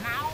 now